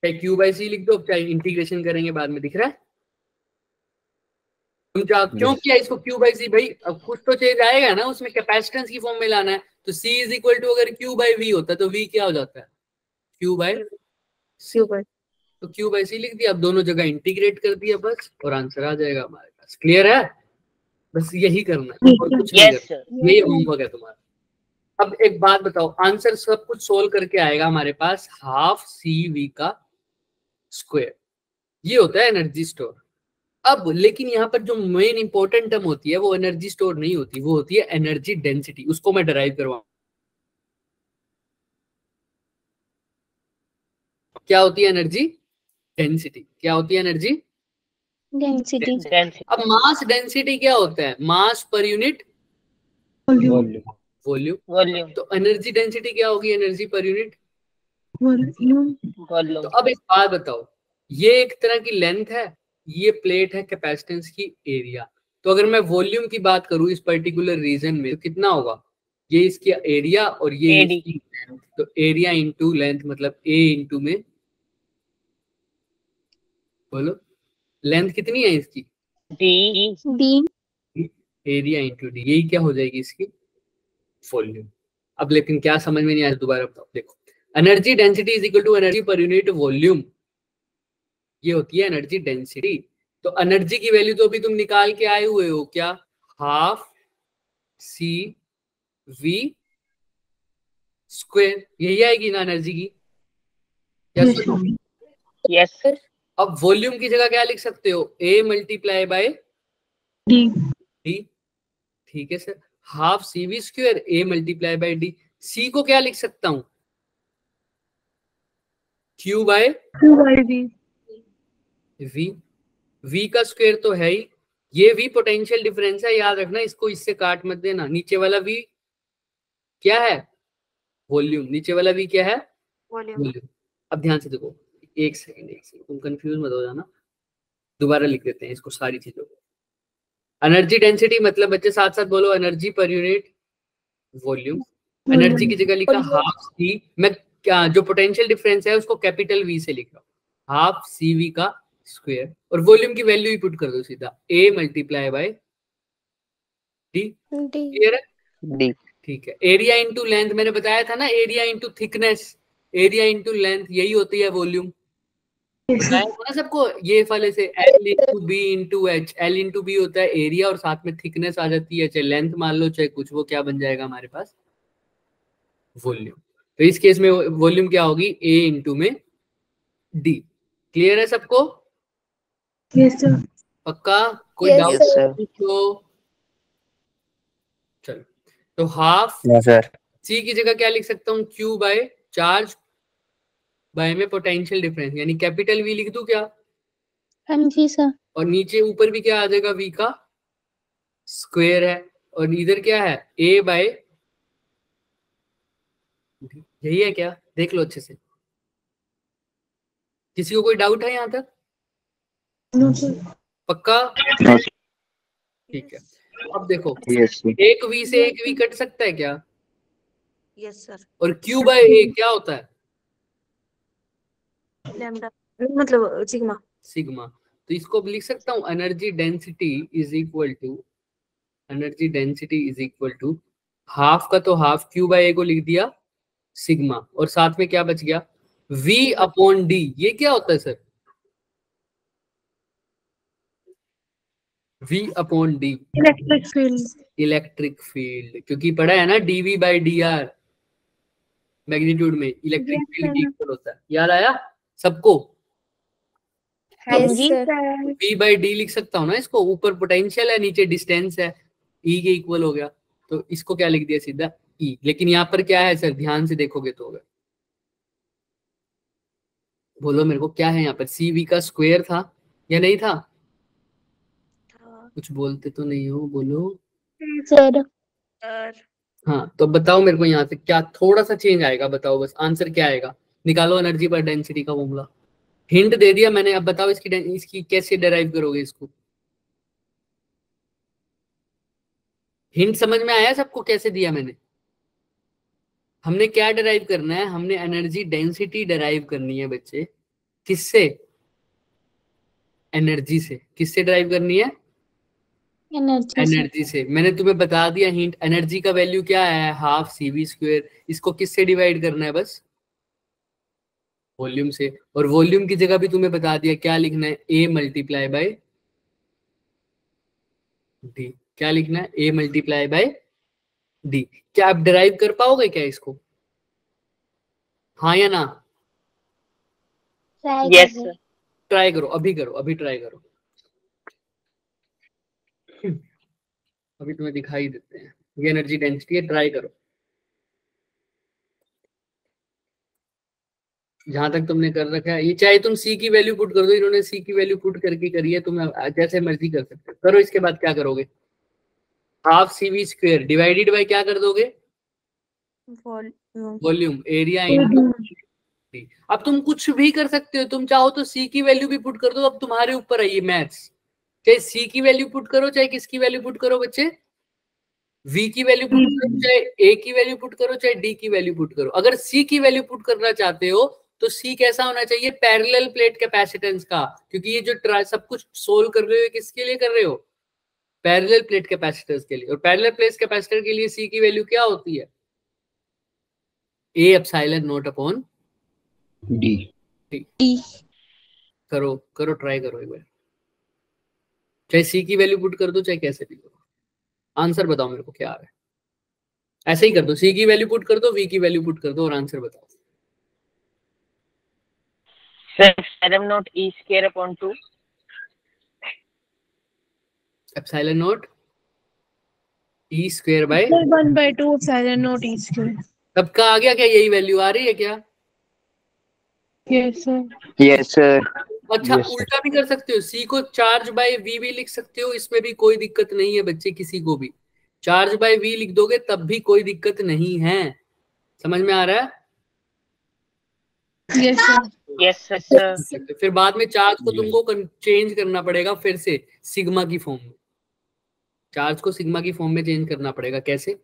चाहे क्यू बाई सी लिख दो चाहे इंटीग्रेशन करेंगे बाद में दिख रहा है? क्यों किया इसको? क्यू बाई सी भाई अब कुछ तो चेंज आएगा ना उसमें कैपेसिटेंस की फॉर्म में लाना है। तो सी इज़ इक्वल टू अगर क्यू बाई वी होता तो वी क्या हो जाता है? क्यू बाई सी ऊपर तो क्यू बाई सी लिख दिया अब दोनों जगह इंटीग्रेट कर दिया बस और आंसर आ जाएगा हमारे पास। क्लियर है? बस यही करना है और कुछ नहीं करना। यही होमवर्क है तुम्हारा। अब एक बात बताओ आंसर सब कुछ सोल्व करके आएगा हमारे पास हाफ़ सी वी का स्क्वायर ये होता है एनर्जी स्टोर अब लेकिन यहाँ पर जो मेन इंपॉर्टेंट टर्म होती है वो एनर्जी स्टोर नहीं होती वो होती है एनर्जी डेंसिटी उसको मैं डराइव करवाऊं। क्या होती है एनर्जी डेंसिटी क्या होती है एनर्जी डेंसिटी अब मास डेंसिटी क्या होता है? मास पर यूनिट वॉल्यूम वॉल्यूम वॉल्यूम तो एनर्जी डेंसिटी क्या होगी एनर्जी पर यूनिट वॉल्यूम वॉल्यूम तो अब एक बात बताओ ये एक तरह की लेंथ है? ये प्लेट है कैपेसिटेंस की एरिया तो अगर मैं वॉल्यूम की बात करूँ इस पर्टिकुलर रीजन में तो कितना होगा? ये इसकी एरिया और ये इसकी तो एरिया इंटू लेंथ मतलब ए इंटू में बोलो। लेंथ कितनी है इसकी? D B area into D यही क्या हो जाएगी इसकी? वॉल्यूम अब लेकिन क्या समझ में नहीं आया दोबारा बताओ। देखो। Energy density is equal to energy पर यूनिट वॉल्यूम ये होती है एनर्जी डेंसिटी तो एनर्जी की वैल्यू तो अभी तुम निकाल के आए हुए हो क्या? हाफ़ सी वी स्क्वायर यही आएगी ना एनर्जी की? Yes, क्या sir. यस अब वॉल्यूम की जगह क्या लिख सकते हो? A multiply by D D ठीक है sir half C V square A multiply by D C को क्या लिख सकता हूँ? Q by Q by V. V V का स्क्वायर तो है ही। ये वी पोटेंशियल डिफरेंस है याद रखना इसको इससे काट मत देना। नीचे वाला वी क्या है? वॉल्यूम नीचे वाला वी क्या है? वॉल्यूम वॉल्यूम अब ध्यान से देखो एक सेकंड एक सेकंड तुम कंफ्यूज मत हो जाना। दोबारा लिख देते हैं इसको सारी चीज़ों को। एनर्जी डेंसिटी मतलब बच्चे साथ साथ बोलो एनर्जी पर यूनिट वॉल्यूम एनर्जी की जगह लिखा हाफ़ सी मैं क्या जो पोटेंशियल डिफरेंस है उसको कैपिटल वी से लिख रहा हूँ। हाफ़ सी वी का स्क्वायर और वॉल्यूम की वैल्यू ही पुट कर दो सीधा। A multiply by D clear है? डी ठीक है। एरिया इंटू लेंथ मैंने बताया था ना area into thickness area into length यही होती है वॉल्यूम ना सबको ये वाले से L into B into H L into B होता है एरिया और साथ में थिकनेस आ जाती है चाहे लेंथ मान लो चाहे कुछ वो क्या बन जाएगा हमारे पास? वॉल्यूम तो इस केस में वॉल्यूम क्या होगी? ए इंटू में डी क्लियर है सबको? Yes, sir. पक्का? कोई डाउट. चलो। तो हाफ़ सर सी की जगह क्या लिख सकता हूँ? क्यू बाय चार्ज बाय में पोटेंशियल डिफरेंस यानी कैपिटल वी लिख दूँ क्या? हाँ जी सर और नीचे ऊपर भी क्या आ जाएगा? वी का स्क्वायर है। और इधर क्या है? ए बाय यही है क्या? देख लो अच्छे से। किसी को कोई डाउट है यहाँ तक. पक्का? ठीक है। अब देखो एक वी से एक वी कट सकता है क्या? यस सर और क्यू बाय ए क्या होता है? लैम्डा मतलब सिग्मा सिग्मा तो इसको अब लिख सकता हूँ energy density is equal to energy density is equal to half का तो हाफ़ क्यू बाय ए को लिख दिया सिग्मा और साथ में क्या बच गया? V अपॉन डी ये क्या होता है sir v upon D electric field electric field क्योंकि पढ़ा है ना D V by D R magnitude में इलेक्ट्रिक फ़ील्ड इक्वल होता है। याद आया? सबको? V बाई डी लिख सकता हूँ ना इसको? ऊपर पोटेंशियल है नीचे डिस्टेंस है। E के इक्वल हो गया। तो इसको क्या लिख दिया सीधा? E लेकिन यहाँ पर क्या है सर ध्यान से देखोगे तो होगा। बोलो मेरे को क्या है यहाँ पर? सी वी का स्क्वायर था या नहीं था, कुछ बोलते तो नहीं हो बोलो। सर। सर। हाँ तो बताओ मेरे को यहाँ से क्या थोड़ा सा चेंज आएगा बताओ बस आंसर क्या आएगा? निकालो एनर्जी पर डेंसिटी का फॉर्मूला हिंट दे दिया मैंने अब बताओ इसकी इसकी कैसे डिराइव करोगे इसको? हिंट समझ में आया सबको कैसे दिया मैंने? हमने क्या डिराइव करना है? हमने एनर्जी डेंसिटी डिराइव करनी है बच्चे। किससे? एनर्जी से। किससे डिराइव करनी है? एनर्जी एनर्जी से। मैंने तुम्हें बता दिया हिंट एनर्जी का वैल्यू क्या है? हाफ़ सी वी स्क्वेयर इसको किससे डिवाइड करना है बस? वॉल्यूम से। और वॉल्यूम की जगह भी तुम्हें बता दिया क्या लिखना है? ए मल्टीप्लाई बाय डी क्या लिखना है? ए मल्टीप्लाई बाय डी क्या आप डिराइव कर पाओगे क्या इसको? हाँ या ना? यस सर ट्राई करो। अभी करो अभी ट्राई करो। अभी तुम्हें दिखाई देते हैं। ये एनर्जी डेंसिटी है ट्राई करो। जहाँ तक तुमने कर रखा है ये चाहे तुम सी की वैल्यू पुट कर दो इन्होंने सी की वैल्यू पुट करके करी है तुम जैसे मर्ज़ी कर सकते हो। करो इसके बाद क्या करोगे? Half C V square divided by क्या कर दोगे? वॉल्यूम वॉल्यूम एरिया इंटू अब तुम कुछ भी कर सकते हो तुम चाहो तो सी की वैल्यू भी पुट कर दो अब तुम्हारे ऊपर है ये मैथ्स चाहे सी की वैल्यू पुट करो चाहे किसकी वैल्यू पुट करो बच्चे? वी की वैल्यू पुट करो चाहे ए की वैल्यू पुट करो चाहे डी की वैल्यू पुट करो। अगर सी की वैल्यू पुट करना चाहते हो तो सी कैसा होना चाहिए? पैरेलल प्लेट कैपेसिटेंस का। क्योंकि ये जो सब कुछ सोल्व कर रहे हो किसके लिए कर रहे हो? पैरेलल प्लेट कैपेसिटर्स के लिए। और पैरेलल प्लेट कैपेसिटर के लिए सी की वैल्यू क्या होती है? A epsilon naught upon D करो करो ट्राई करो एक बार। चाहे सी की वैल्यू पुट कर दो चाहे कैसे भी करो आंसर बताओ मेरे को क्या आ रहा है ऐसे ही कर दो सी की वैल्यू पुट कर दो वी की वैल्यू पुट कर दो और आंसर बताओ sir serum naught naught E square by One by two epsilon naught e square. सबका आ गया क्या यही वैल्यू आ रही है क्या Yes, sir. Yes, sir. अच्छा Yes, उल्टा भी कर सकते हो। सी को चार्ज बाय वी भी लिख सकते हो इसमें भी कोई दिक्कत नहीं है बच्चे किसी को भी। चार्ज बाय वी लिख दोगे तब भी कोई दिक्कत नहीं है। समझ में आ रहा है? Yes, sir. Yes sir. फिर बाद में चार्ज को तुमको चेंज करना पड़ेगा फिर से सिग्मा की फॉर्म में। चार्ज को सिग्मा की फॉर्म में चेंज करना पड़ेगा कैसे?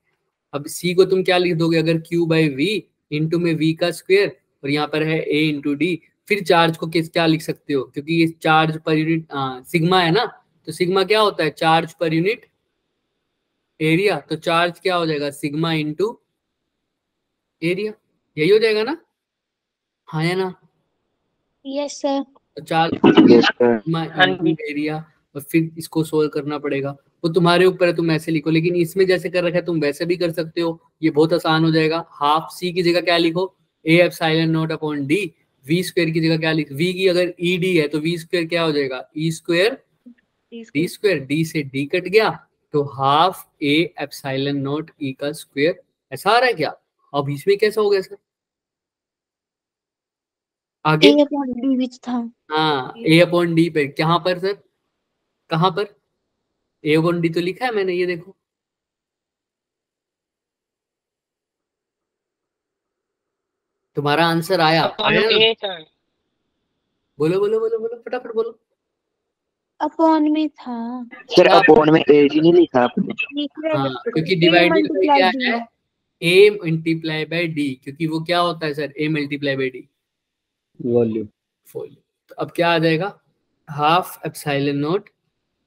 अब सी को तुम क्या लिख दोगे? अगर क्यू बाई वी इंटू में वी का स्क्वेयर और यहाँ पर है ए इंटू डी फिर चार्ज को किस क्या लिख सकते हो? क्योंकि ये चार्ज पर यूनिट सिग्मा है ना तो सिग्मा क्या होता है? चार्ज पर यूनिट एरिया तो चार्ज क्या हो जाएगा? Sigma into area. यही हो जाएगा ना? हाँ या ना? Yes, sir. तो चार्ज। एरिया और फिर इसको सोल्व करना पड़ेगा। वो तुम्हारे ऊपर है तुम ऐसे लिखो लेकिन इसमें जैसे कर रखा है तुम वैसे भी कर सकते हो। ये बहुत आसान हो जाएगा। हाफ़ सी की जगह क्या लिखो? A epsilon naught upon D V square की जगह क्या लिख वी की अगर ई डी है तो वी स्क्वायर क्या हो जाएगा? E square D square D से डी कट गया तो half A epsilon naught E का स्क्वायर ऐसा आ रहा है क्या? अब इसमें कैसा हो गया सर आगे? A upon था? हाँ ए अपॉन डी पे। कहाँ पर सर कहाँ पर? ए अपॉन डी तो लिखा है मैंने ये देखो। तुम्हारा आंसर आया। आया बोलो बोलो बोलो बोलो फटाफट बोलो। अपॉन में था। Sir, upon में एज नहीं लिखा आपने। हाँ क्योंकि डिवाइडेड बाय क्या है? ए मल्टीप्लाई बाय डी क्योंकि वो क्या होता है sir? A multiply by D volume. Folio तो अब क्या आ जाएगा? हाफ़ एप्सिलॉन नोट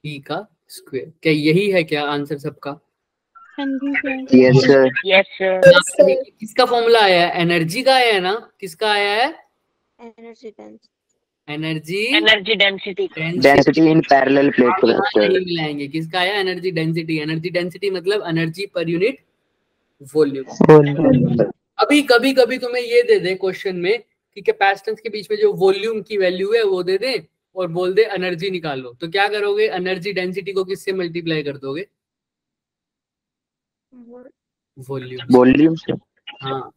ई का स्क्वायर। क्या यही है क्या आंसर सबका. यस सर यस सर किसका फॉर्मूला आया है? एनर्जी का आया है ना? किसका आया है? Energy energy energy density density in parallel plate मिलाएँगे। किसका आया? एनर्जी डेंसिटी एनर्जी डेंसिटी मतलब एनर्जी पर यूनिट वॉल्यूम अभी कभी कभी तुम्हें ये दे दे क्वेश्चन में कि कैपेसिटेंस के बीच में जो वॉल्यूम की वैल्यू है वो दे दे और बोल दे एनर्जी निकालो। तो क्या करोगे? एनर्जी डेंसिटी को किससे मल्टीप्लाई कर दोगे? वॉल्यूम वॉल्यूम हाँ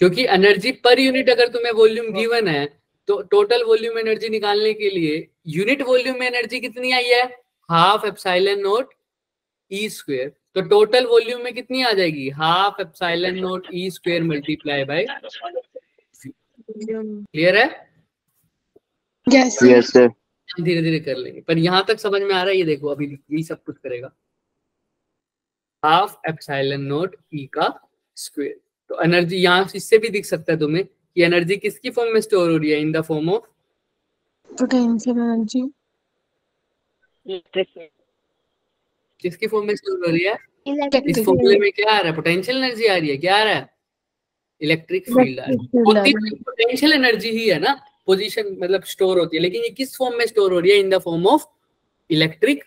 क्योंकि एनर्जी पर यूनिट अगर तुम्हें वॉल्यूम गिवन है तो टोटल वॉल्यूम एनर्जी निकालने के लिए यूनिट वॉल्यूम में एनर्जी कितनी आई है? Half epsilon naught E square तो टोटल वॉल्यूम में कितनी आ जाएगी? Half epsilon naught E square multiply by clear है? Yes. यस सर धीरे धीरे कर लेंगे। पर यहाँ तक समझ में आ रहा है ये देखो अभी यही सब कुछ करेगा। हाफ़ एप्सिलॉन नोट ई का स्क्वायर तो एनर्जी यहाँ इससे भी दिख सकता है तुम्हें कि एनर्जी किसकी फॉर्म में स्टोर हो रही है in the form of potential energy किसकी फॉर्म में स्टोर हो रही है? इस फॉर्मूले में क्या आ रहा है? पोटेंशियल एनर्जी आ रही है। क्या आ रहा है? इलेक्ट्रिक फ़ील्ड आ रहा है। पोटेंशियल एनर्जी ही। है ना? पोजीशन मतलब स्टोर होती है। लेकिन ये किस फॉर्म में स्टोर हो रही है? In the form of electric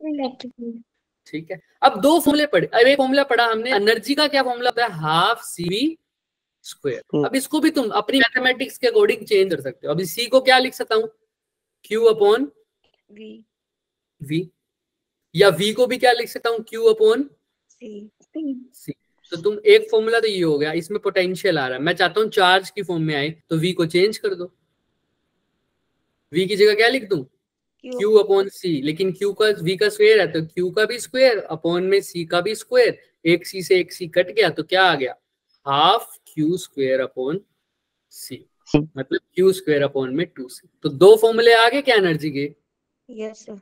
electric field. ठीक है? अब दो फॉर्मूले पढ़े अब एक फॉर्मूला पढ़ा हमने एनर्जी का क्या फॉर्मूला होता है? हाफ़ सी वी स्क्वायर अब इसको भी तुम अपनी मैथमेटिक्स के अकॉर्डिंग चेंज कर सकते हो। अब सी को क्या लिख सकता हूँ? क्यू अपॉन वी वी या वी को भी क्या लिख सकता हूँ? क्यू अपॉन सी सी तो तुम एक फॉर्मूला तो ये हो गया इसमें पोटेंशियल आ रहा है। मैं चाहता हूँ चार्ज की फॉर्म में आए तो वी को चेंज कर दो। वी की जगह क्या लिख दूँ? क्यू अपॉन सी लेकिन क्यू का वी का स्क्वायर है तो क्यू का भी स्क्वायर अपॉन में सी का भी स्क्वायर एक सी से एक सी कट गया तो क्या आ गया? Half Q square upon C मतलब क्यू स्क्वायर अपॉन में टू सी तो दो फॉर्मूले आ गए क्या एनर्जी के? यस सर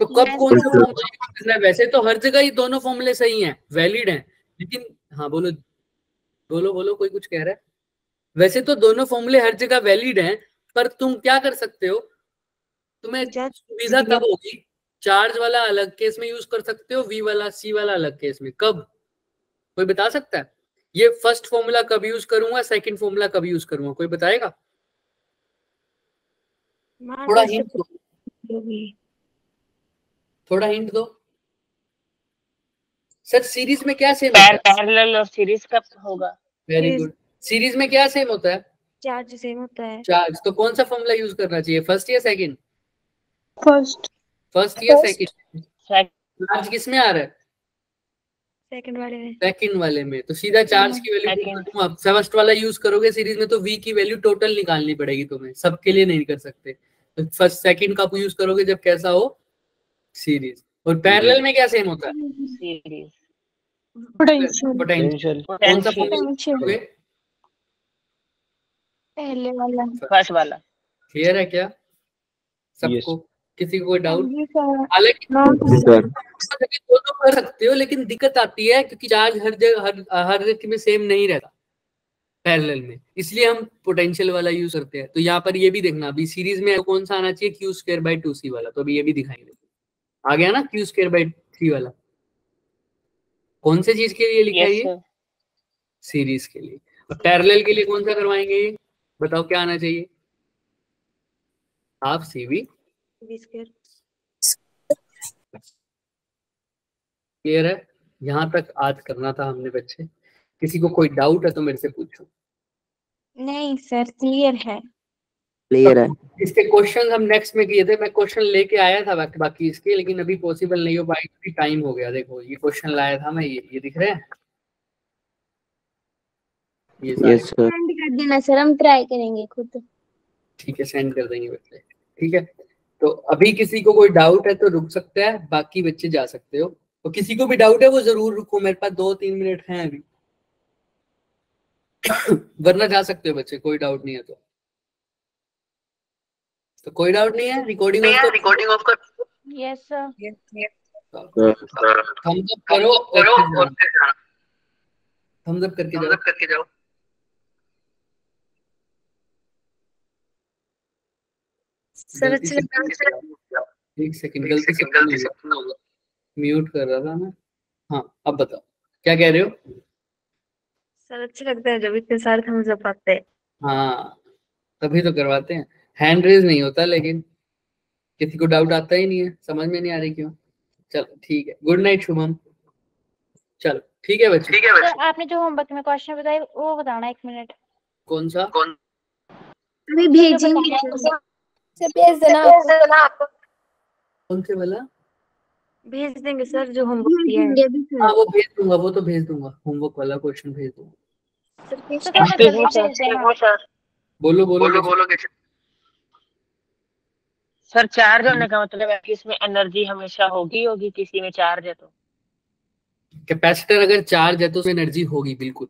तो कब Yes, कौन सा फॉर्मूला करना है? वैसे तो हर जगह ही दोनों फॉर्मूले सही हैं वैलिड हैं लेकिन हाँ बोलो बोलो बोलो कोई कुछ कह रहा है? वैसे तो दोनों फॉर्मूले हर जगह वैलिड हैं पर तुम क्या कर सकते हो? तुम्हें जज सुविधा तब होगी? चार्ज वाला अलग केस में यूज़ कर सकते हो वी वाला सी वाला अलग केस में। कब? कोई बता सकता है? ये फ़र्स्ट फॉर्मूला कब यूज़ करूँगा सेकंड फॉर्मूला कब यूज़ करूँगा कोई बताएगा? थोड़ा हिंट दो। थोड़ा हिंट दो। सर सीरीज़ में क्या सेम पैर होता है? पैरेलल और सीरीज़ कब होगा? वेरी गुड सीरीज़ में क्या सेम होता है? चार्ज सेम होता है। चार्ज तो कौन सा फॉर्मूला यूज़ करना चाहिए? फ़र्स्ट या सेकंड First. फ़र्स्ट या. सेकंड चार्ज किसमें आ रहा है? सेकंड वाले में। सेकंड वाले में। तो सीधा चार्ज की वैल्यू तुम अब। फ़र्स्ट वाला यूज़ करोगे सीरीज़ में तो v की वैल्यू टोटल निकालनी पड़ेगी तुम्हें। सबके लिए नहीं कर सकते। तो फ़र्स्ट सेकंड का यूज़ करोगे जब कैसा हो? सीरीज़ और पैरेलल में क्या सेम होता है? सीरीज़ पोटेंशियल पोटेंशियल कौन सा पोटेंशियल पोटेंशियल पहले वाला। फ़र्स्ट वाला. क्लियर है क्या? सबको? किसी को कोई डाउट हालाँकि सर वो तो कर सकते हो लेकिन दिक्कत आती है क्योंकि चार्ज हर जगह हर हर जगह में सेम नहीं रहता पैरेलल में। इसलिए हम पोटेंशियल वाला यूज़ करते हैं। तो यहाँ पर ये भी देखना अभी सीरीज़ में कौन सा आना चाहिए? Q square by two C वाला। तो अभी ये भी दिखाएँगे आ गया ना क्यू स्क्र बाई थ्री वाला। कौन से चीज़ के लिए लिखा है ये? सीरीज़ के लिए। पैरेलल के लिए कौन सा करवाएँगे ये? बताओ क्या आना चाहिए? आप सी वी क्लियर है? यहाँ तक आज करना था हमने बच्चे। किसी को कोई डाउट है तो मेरे से पूछो। नहीं सर क्लियर है। क्लियर है। इसके क्वेश्चन हम नेक्स्ट में किए थे। मैं क्वेश्चन लेके आया था बाकी बाकी इसके लेकिन अभी पॉसिबल नहीं हो पाई क्योंकि टाइम हो गया। देखो ये क्वेश्चन लाया था मैं ये ये दिख रहे हैं? ये यस सर सेंड कर देना सर हम ट्राई करेंगे खुद। ठीक है सेंड कर देंगे बच्चे। ठीक है? तो अभी किसी को कोई डाउट है तो रुक सकते हैं बाकी बच्चे जा सकते हो। तो किसी को भी डाउट है वो ज़रूर रुको मेरे पास दो तीन मिनट हैं अभी। वरना जा सकते हो बच्चे कोई डाउट नहीं है तो। तो कोई डाउट नहीं है? रिकॉर्डिंग ऑफ़ कर रिकॉर्डिंग ऑफ़ कर यस सर थम्स अप करो और थम्स अप करके जाओ करके जाओ सर अच्छा लगा एक सेकंड गलती से गलती से म्यूट कर रहा था मैं। हाँ अब बताओ। क्या कह रहे हो? सर अच्छा लगता है जब इतने सारे थम्स अप आते हैं। हाँ तभी तो करवाते हैं। हैंड रेज नहीं होता लेकिन किसी को डाउट आता ही नहीं है। समझ में नहीं आ रही क्यों? चलो ठीक है। गुड नाइट शुभम चलो ठीक है बच्चे। ठीक है सर आपने जो होमवर्क में क्वेश्चन बताए वो बताना एक मिनट कौन सा? कौन अभी भेजेंगे सर भेज देना। कौन से वाला? भेज देंगे सर जो होमवर्क दिया है। हाँ वो भेज दूँगा वो तो भेज दूँगा। होमवर्क वाला क्वेश्चन भेज दूँगा। सर कैसे ठीक सर बोलो बोलो। बोलो बोलो सर चार्ज होने का मतलब है कि इसमें एनर्जी हमेशा होगी होगी किसी में चार्ज है तो। कैपेसिटर अगर चार्ज है तो उसमें एनर्जी होगी बिल्कुल।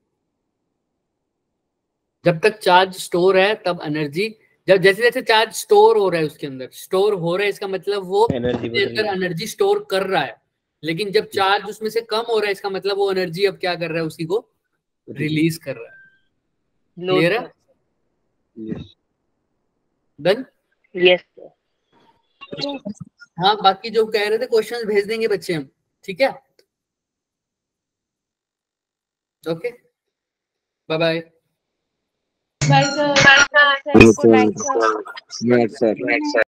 जब तक चार्ज स्टोर है तब एनर्जी जब जैसे जैसे चार्ज स्टोर हो रहा है उसके अंदर स्टोर हो रहा है इसका मतलब वो एनर्जी अंदर एनर्जी स्टोर कर रहा है। लेकिन जब चार्ज उसमें से कम हो रहा है इसका मतलब वो एनर्जी अब क्या कर रहा है उसी को रिलीज़ कर रहा है। क्लियर है? डन यस हाँ बाकी जो कह रहे थे क्वेश्चंस भेज देंगे बच्चे हम ठीक है? Okay bye bye bye sir Yes, sir. Good night, sir. Good sir.